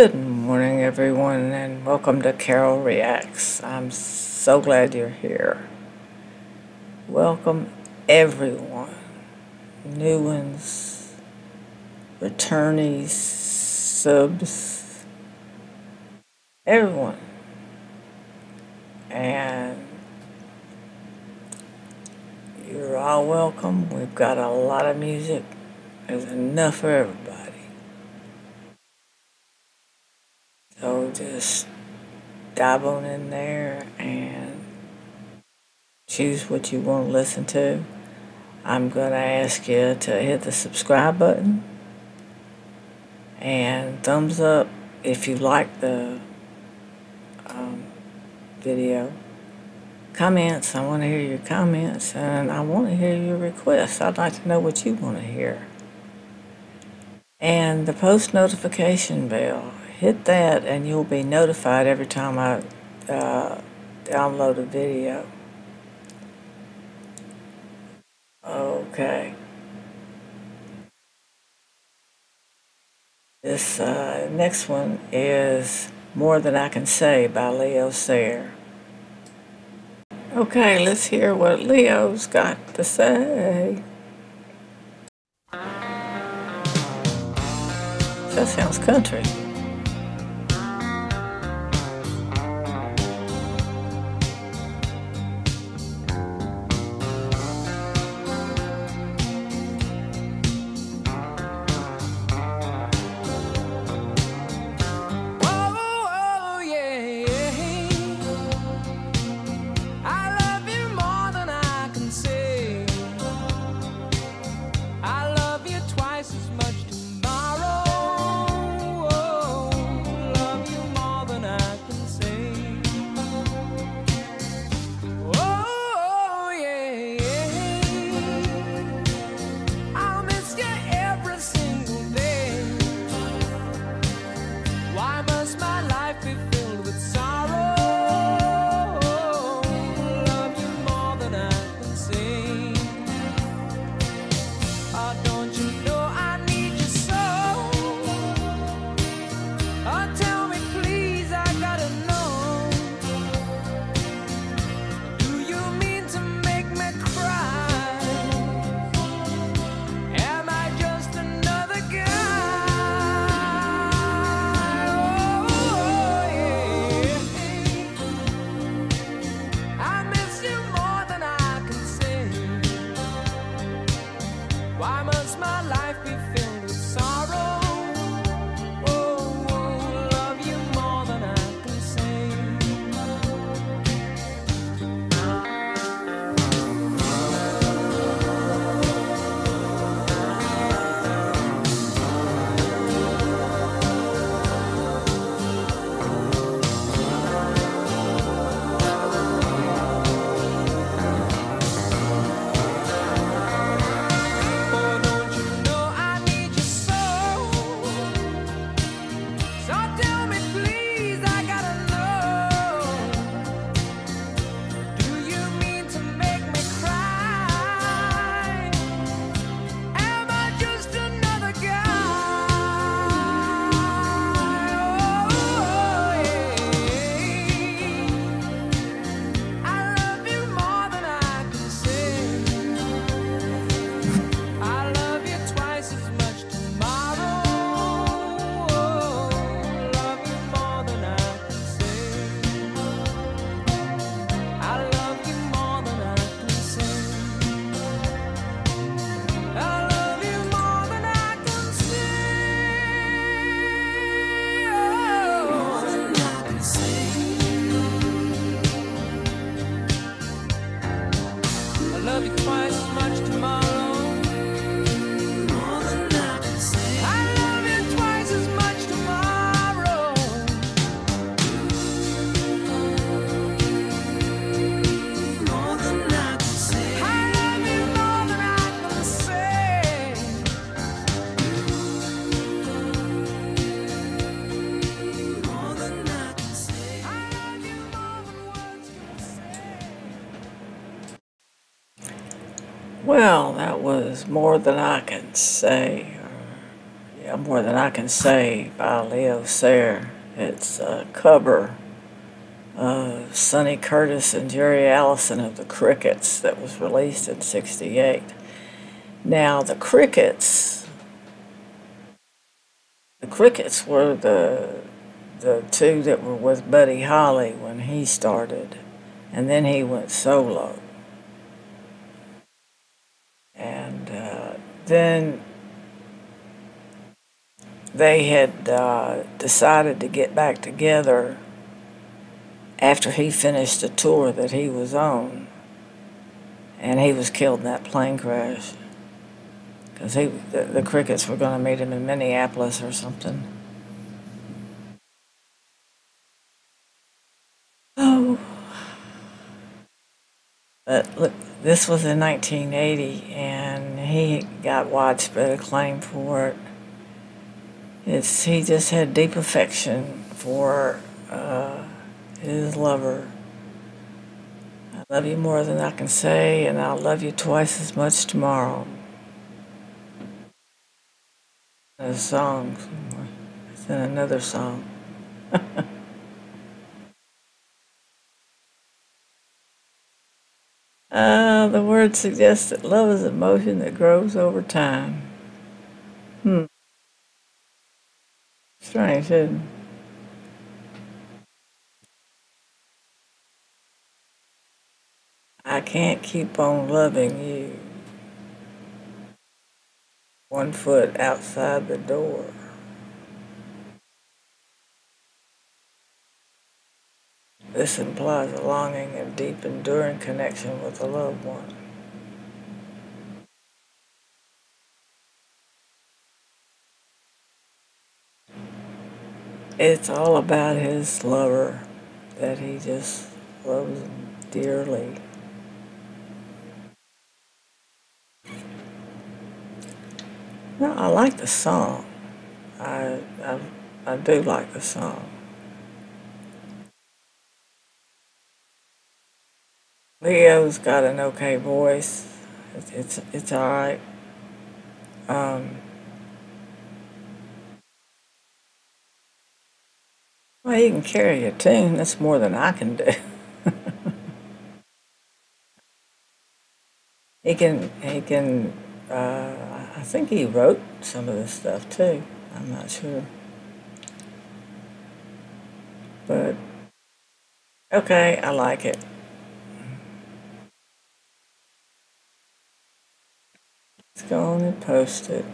Good morning, everyone, and welcome to Carole Reacts. I'm so glad you're here. Welcome, everyone. New ones, returnees, subs, everyone. And you're all welcome. We've got a lot of music. There's enough for everybody. So just dive on in there and choose what you want to listen to. I'm going to ask you to hit the subscribe button and thumbs up if you like the um, video. Comments, I want to hear your comments and I want to hear your requests. I'd like to know what you want to hear. And the post notification bell hit that and you'll be notified every time I uh, download a video. Okay. This uh, next one is More Than I Can Say by Leo Sayer. Okay, let's hear what Leo's got to say. That sounds country. Well, that was more than I can say. Yeah, More Than I Can Say by Leo Sayer. It's a cover of Sonny Curtis and Jerry Allison of the Crickets that was released in 68. Now, the Crickets, the Crickets were the the two that were with Buddy Holly when he started, and then he went solo. And uh, then they had uh, decided to get back together after he finished the tour that he was on. And he was killed in that plane crash. Because the, the Crickets were going to meet him in Minneapolis or something. Oh. But look, this was in 1980, and he got widespread acclaim for it. It's he just had deep affection for uh, his lover. I love you more than I can say, and I'll love you twice as much tomorrow. A song. It's in another song. uh, the word suggests that love is an emotion that grows over time. Hmm. Strange, isn't it? I can't keep on loving you. One foot outside the door. This implies a longing and deep enduring connection with a loved one. It's all about his lover that he just loves dearly. No, I like the song. I, I, I do like the song. Leo's got an okay voice. It's it's, it's all right. Um, well, he can carry a tune. That's more than I can do. he can he can. Uh, I think he wrote some of this stuff too. I'm not sure, but okay, I like it. Let's go on and post it.